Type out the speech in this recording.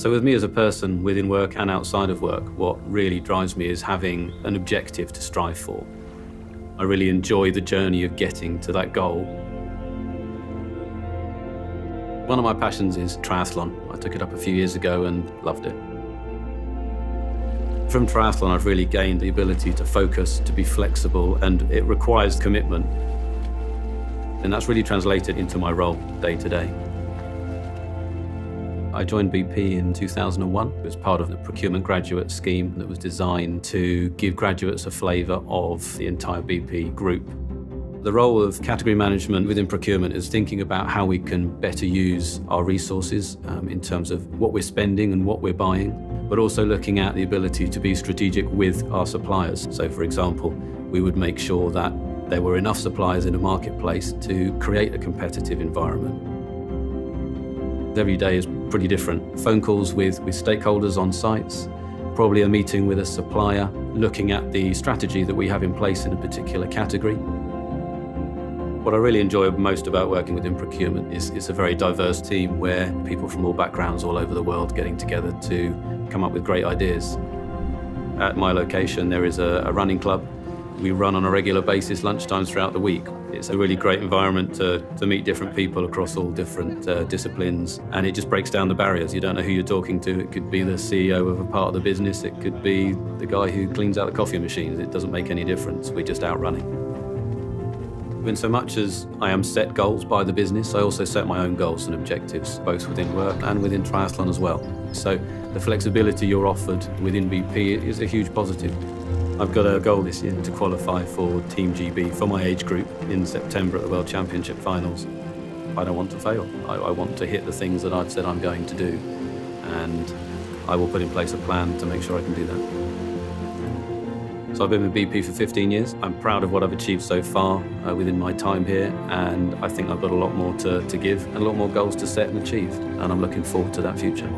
So with me as a person within work and outside of work, what really drives me is having an objective to strive for. I really enjoy the journey of getting to that goal. One of my passions is triathlon. I took it up a few years ago and loved it. From triathlon, I've really gained the ability to focus, to be flexible, and it requires commitment. And that's really translated into my role day to day. I joined BP in 2001 It was part of the procurement graduate scheme that was designed to give graduates a flavour of the entire BP group. The role of category management within procurement is thinking about how we can better use our resources um, in terms of what we're spending and what we're buying, but also looking at the ability to be strategic with our suppliers. So, for example, we would make sure that there were enough suppliers in a marketplace to create a competitive environment. Every day is pretty different. Phone calls with, with stakeholders on sites, probably a meeting with a supplier, looking at the strategy that we have in place in a particular category. What I really enjoy most about working within procurement is it's a very diverse team where people from all backgrounds all over the world getting together to come up with great ideas. At my location, there is a, a running club. We run on a regular basis lunchtimes throughout the week. It's a really great environment to, to meet different people across all different uh, disciplines, and it just breaks down the barriers. You don't know who you're talking to. It could be the CEO of a part of the business, it could be the guy who cleans out the coffee machines. It doesn't make any difference. We're just out running. In so much as I am set goals by the business, I also set my own goals and objectives, both within work and within triathlon as well. So the flexibility you're offered within BP is a huge positive. I've got a goal this year to qualify for Team GB for my age group in September at the World Championship Finals. I don't want to fail. I, I, want to hit the things that I've said I'm going to do, and I will put in place a plan to make sure I can do that. So I've been with BP for 15 years. I'm proud of what I've achieved so far uh, within my time here, and I think I've got a lot more to, to give and a lot more goals to set and achieve, and I'm looking forward to that future.